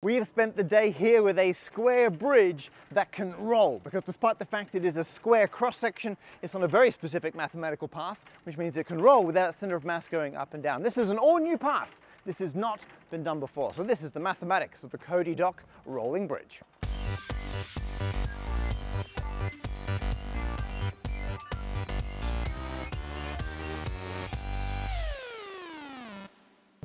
We have spent the day here with a square bridge that can roll because despite the fact it is a square cross section, it's on a very specific mathematical path, which means it can roll without its center of mass going up and down. This is an all new path. This has not been done before. So this is the mathematics of the Cody Dock rolling bridge.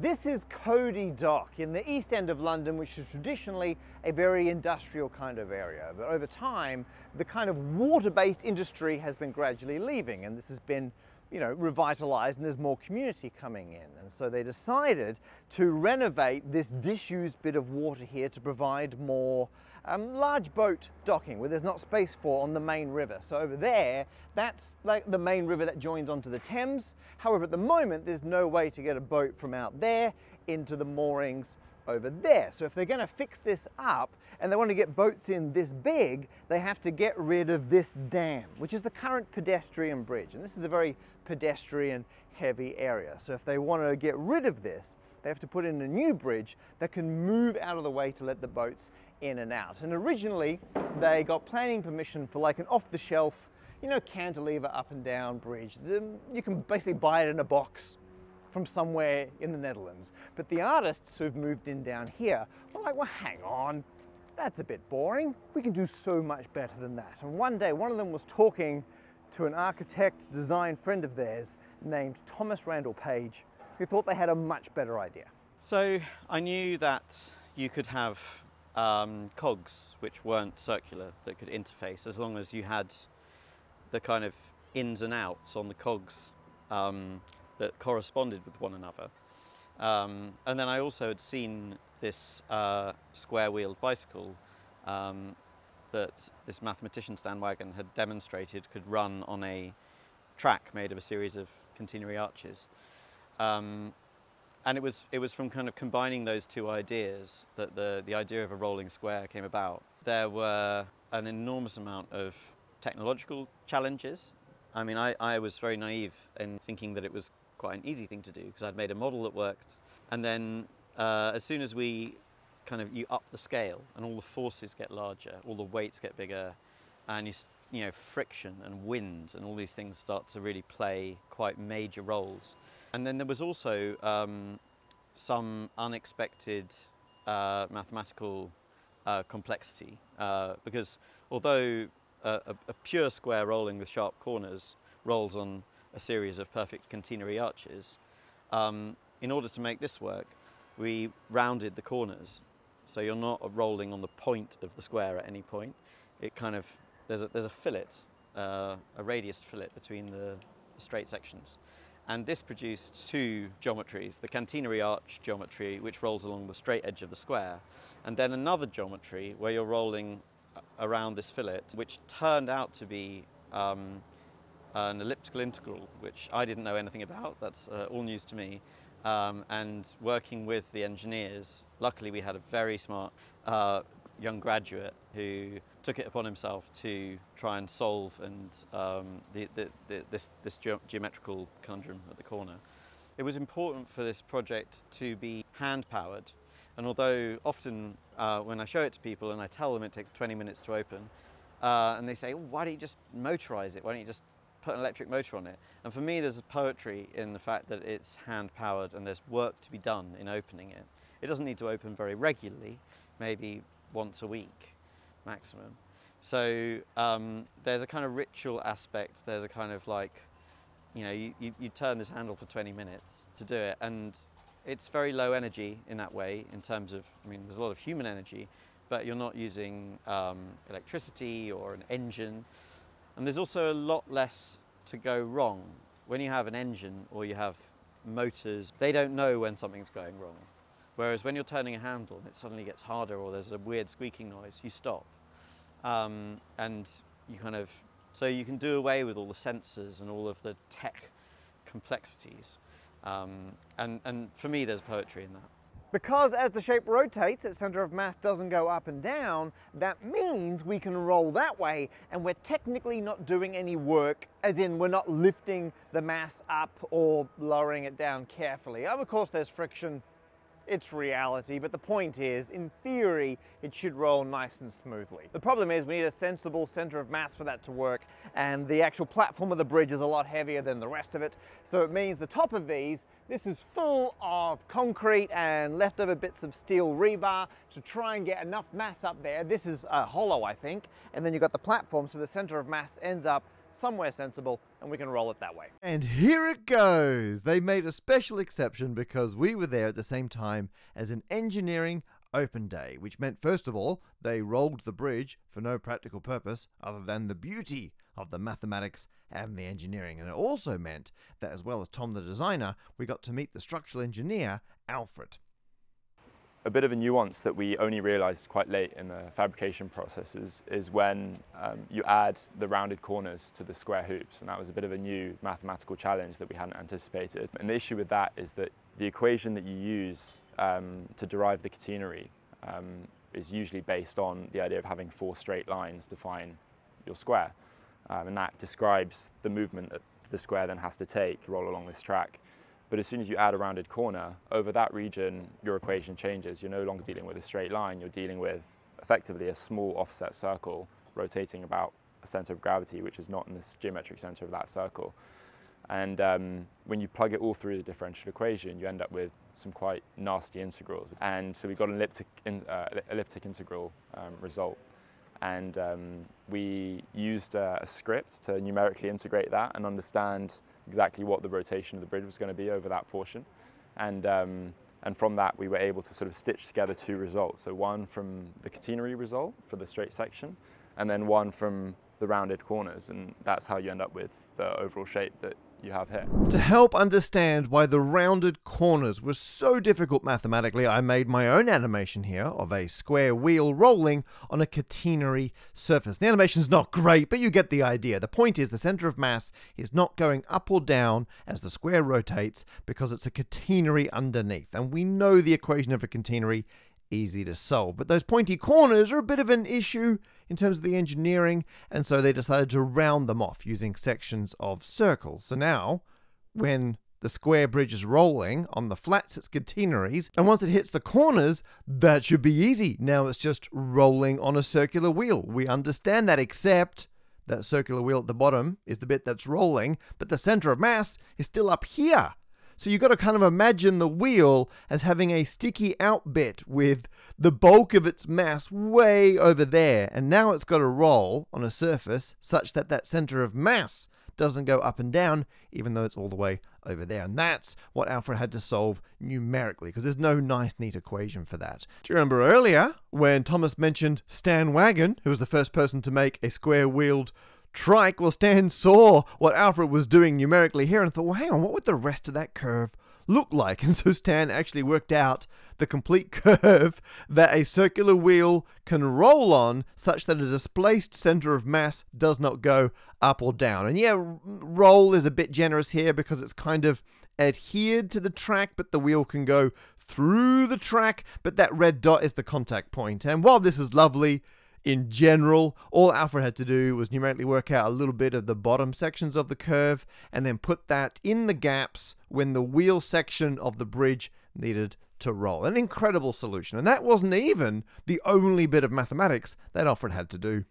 This is Cody Dock in the east end of London, which is traditionally a very industrial kind of area. But over time, the kind of water-based industry has been gradually leaving, and this has been you know, revitalized and there's more community coming in. And so they decided to renovate this disused bit of water here to provide more um, large boat docking where there's not space for on the main river. So over there, that's like the main river that joins onto the Thames. However, at the moment, there's no way to get a boat from out there into the moorings over there. So if they're going to fix this up and they want to get boats in this big, they have to get rid of this dam, which is the current pedestrian bridge. And this is a very pedestrian heavy area. So if they want to get rid of this, they have to put in a new bridge that can move out of the way to let the boats in and out. And originally they got planning permission for like an off-the-shelf, you know, cantilever up and down bridge. You can basically buy it in a box from somewhere in the Netherlands. But the artists who've moved in down here were like, well, hang on, that's a bit boring. We can do so much better than that. And one day, one of them was talking to an architect design friend of theirs named Thomas Randall-Page, who thought they had a much better idea. So I knew that you could have um, cogs which weren't circular that could interface as long as you had the kind of ins and outs on the cogs um, that corresponded with one another. Um, and then I also had seen this uh, square-wheeled bicycle um, that this mathematician Stan Wagon had demonstrated could run on a track made of a series of catenary arches. Um, and it was, it was from kind of combining those two ideas that the, the idea of a rolling square came about. There were an enormous amount of technological challenges. I mean, I, I was very naive in thinking that it was quite an easy thing to do because I'd made a model that worked. And then uh, as soon as we kind of, you up the scale and all the forces get larger, all the weights get bigger, and you, you know, friction and wind and all these things start to really play quite major roles. And then there was also um, some unexpected uh, mathematical uh, complexity uh, because although a, a, pure square rolling with sharp corners rolls on a series of perfect catenary arches. Um, in order to make this work, we rounded the corners. So you're not rolling on the point of the square at any point. It kind of, there's a, there's a fillet, uh, a radius fillet between the, straight sections. And this produced two geometries, the catenary arch geometry, which rolls along the straight edge of the square, and then another geometry where you're rolling around this fillet, which turned out to be um, an elliptical integral, which I didn't know anything about. That's uh, all news to me. Um, and working with the engineers, luckily we had a very smart uh, young graduate who took it upon himself to try and solve and um, the, the, the, this, this ge geometrical conundrum at the corner. It was important for this project to be hand-powered, and although often uh, when I show it to people and I tell them it takes 20 minutes to open, uh, and they say, why don't you just motorize it? Why don't you just put an electric motor on it. And for me, there's a poetry in the fact that it's hand powered and there's work to be done in opening it. It doesn't need to open very regularly, maybe once a week maximum. So um, there's a kind of ritual aspect. There's a kind of like, you know, you, you, you turn this handle for 20 minutes to do it. And it's very low energy in that way in terms of, I mean, there's a lot of human energy, but you're not using um, electricity or an engine. And there's also a lot less to go wrong. When you have an engine or you have motors, they don't know when something's going wrong. Whereas when you're turning a handle and it suddenly gets harder or there's a weird squeaking noise, you stop. Um, and you kind of, so you can do away with all the sensors and all of the tech complexities. Um, and, and for me, there's poetry in that. Because as the shape rotates, its center of mass doesn't go up and down, that means we can roll that way and we're technically not doing any work, as in we're not lifting the mass up or lowering it down carefully. Of course, there's friction it's reality, but the point is, in theory, it should roll nice and smoothly. The problem is we need a sensible center of mass for that to work, and the actual platform of the bridge is a lot heavier than the rest of it. So it means the top of these, this is full of concrete and leftover bits of steel rebar to try and get enough mass up there. This is uh, hollow, I think. And then you've got the platform, so the center of mass ends up somewhere sensible and we can roll it that way. And here it goes. They made a special exception because we were there at the same time as an engineering open day, which meant, first of all, they rolled the bridge for no practical purpose other than the beauty of the mathematics and the engineering. And it also meant that, as well as Tom the designer, we got to meet the structural engineer, Alfred a bit of a nuance that we only realized quite late in the fabrication process is, is when um, you add the rounded corners to the square hoops. And that was a bit of a new mathematical challenge that we hadn't anticipated. And the issue with that is that the equation that you use um, to derive the catenary um, is usually based on the idea of having four straight lines define your square. Um, and that describes the movement that the square then has to take to roll along this track. But as soon as you add a rounded corner, over that region, your equation changes. You're no longer dealing with a straight line, you're dealing with effectively a small offset circle rotating about a center of gravity, which is not in the geometric center of that circle. And um, when you plug it all through the differential equation, you end up with some quite nasty integrals. And so we got an elliptic, in, uh, elliptic integral um, result. And um, we used a, a script to numerically integrate that and understand exactly what the rotation of the bridge was going to be over that portion. And, um, and from that, we were able to sort of stitch together two results. So one from the catenary result for the straight section, and then one from the rounded corners. And that's how you end up with the overall shape that you have here. To help understand why the rounded corners were so difficult mathematically, I made my own animation here of a square wheel rolling on a catenary surface. The animation's not great, but you get the idea. The point is the center of mass is not going up or down as the square rotates because it's a catenary underneath. And we know the equation of a catenary easy to solve. But those pointy corners are a bit of an issue in terms of the engineering, and so they decided to round them off using sections of circles. So now, when the square bridge is rolling on the flats it's catenaries, and once it hits the corners, that should be easy. Now it's just rolling on a circular wheel. We understand that, except that circular wheel at the bottom is the bit that's rolling, but the center of mass is still up here. So you've got to kind of imagine the wheel as having a sticky out bit with the bulk of its mass way over there. And now it's got to roll on a surface such that that center of mass doesn't go up and down, even though it's all the way over there. And that's what Alfred had to solve numerically, because there's no nice, neat equation for that. Do you remember earlier when Thomas mentioned Stan Wagon, who was the first person to make a square wheeled trike, well, Stan saw what Alfred was doing numerically here and thought, well, hang on, what would the rest of that curve look like? And so Stan actually worked out the complete curve that a circular wheel can roll on such that a displaced center of mass does not go up or down. And yeah, roll is a bit generous here because it's kind of adhered to the track, but the wheel can go through the track, but that red dot is the contact point. And while this is lovely, in general. All Alfred had to do was numerically work out a little bit of the bottom sections of the curve and then put that in the gaps when the wheel section of the bridge needed to roll. An incredible solution. And that wasn't even the only bit of mathematics that Alfred had to do.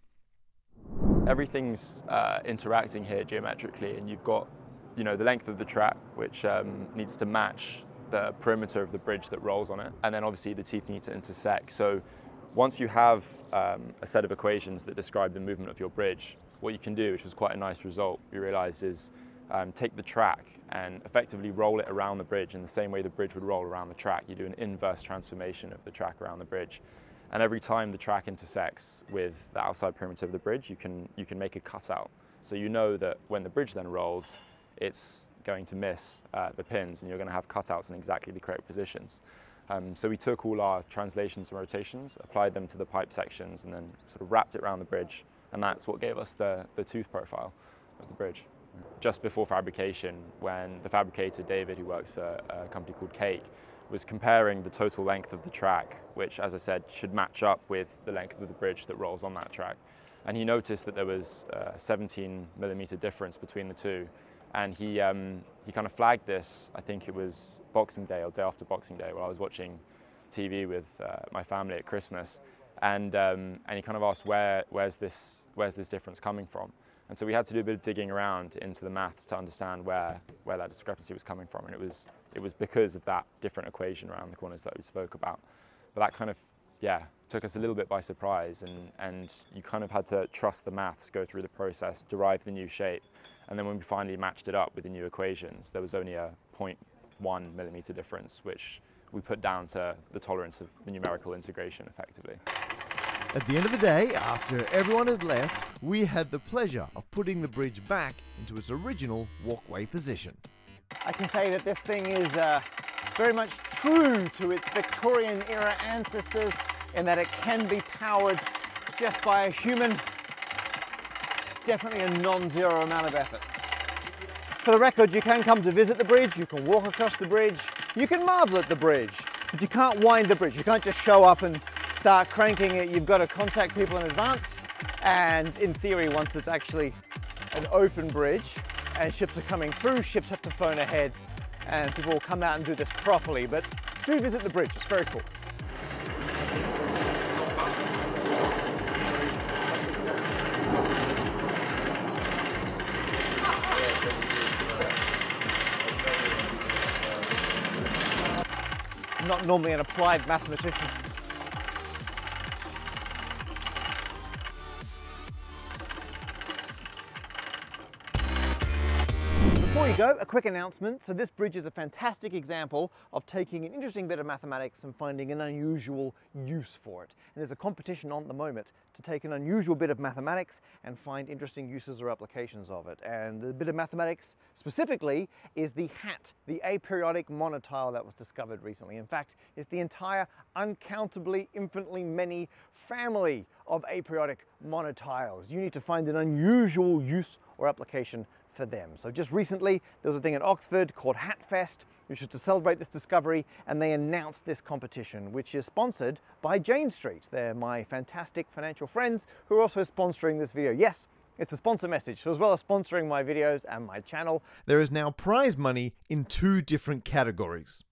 Everything's uh, interacting here geometrically, and you've got you know, the length of the track, which um, needs to match the perimeter of the bridge that rolls on it. And then obviously the teeth need to intersect. So once you have um, a set of equations that describe the movement of your bridge, what you can do, which was quite a nice result, you realize is um, take the track and effectively roll it around the bridge in the same way the bridge would roll around the track. You do an inverse transformation of the track around the bridge. And every time the track intersects with the outside perimeter of the bridge, you can, you can make a cutout. So you know that when the bridge then rolls, it's going to miss uh, the pins and you're going to have cutouts in exactly the correct positions. Um, so we took all our translations and rotations, applied them to the pipe sections, and then sort of wrapped it around the bridge, and that's what gave us the, the tooth profile of the bridge. Just before fabrication, when the fabricator, David, who works for a company called Cake, was comparing the total length of the track, which, as I said, should match up with the length of the bridge that rolls on that track. And he noticed that there was a 17 millimeter difference between the two, and he um, he kind of flagged this. I think it was Boxing Day or day after Boxing Day, while I was watching TV with uh, my family at Christmas, and um, and he kind of asked where where's this where's this difference coming from, and so we had to do a bit of digging around into the maths to understand where where that discrepancy was coming from, and it was it was because of that different equation around the corners that we spoke about, but that kind of yeah took us a little bit by surprise, and and you kind of had to trust the maths, go through the process, derive the new shape, and then when we finally matched it up with the new equations, there was only a 0.1 millimeter difference, which we put down to the tolerance of the numerical integration effectively. At the end of the day, after everyone had left, we had the pleasure of putting the bridge back into its original walkway position. I can say that this thing is uh, very much true to its Victorian era ancestors in that it can be powered just by a human definitely a non-zero amount of effort. For the record, you can come to visit the bridge, you can walk across the bridge, you can marvel at the bridge, but you can't wind the bridge. You can't just show up and start cranking it. You've got to contact people in advance. And in theory, once it's actually an open bridge and ships are coming through, ships have to phone ahead and people will come out and do this properly. But do visit the bridge, it's very cool. Not normally an applied mathematician. You go, a quick announcement. So this bridge is a fantastic example of taking an interesting bit of mathematics and finding an unusual use for it. And there's a competition on at the moment to take an unusual bit of mathematics and find interesting uses or applications of it. And the bit of mathematics specifically is the HAT, the aperiodic monotile that was discovered recently. In fact, it's the entire uncountably, infinitely many family of aperiodic monotiles. You need to find an unusual use or application for them. So just recently, there was a thing in Oxford called Hatfest, which was to celebrate this discovery, and they announced this competition, which is sponsored by Jane Street. They're my fantastic financial friends who are also sponsoring this video. Yes, it's a sponsor message, so as well as sponsoring my videos and my channel. There is now prize money in two different categories.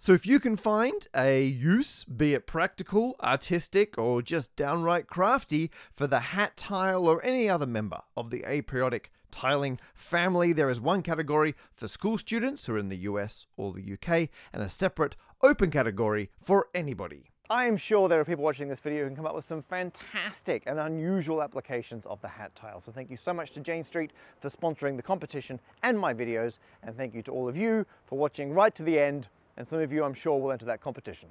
So if you can find a use, be it practical, artistic, or just downright crafty, for the hat tile or any other member of the aperiodic tiling family, there is one category for school students who are in the US or the UK, and a separate open category for anybody. I am sure there are people watching this video who can come up with some fantastic and unusual applications of the hat tile. So thank you so much to Jane Street for sponsoring the competition and my videos. And thank you to all of you for watching right to the end and some of you I'm sure will enter that competition.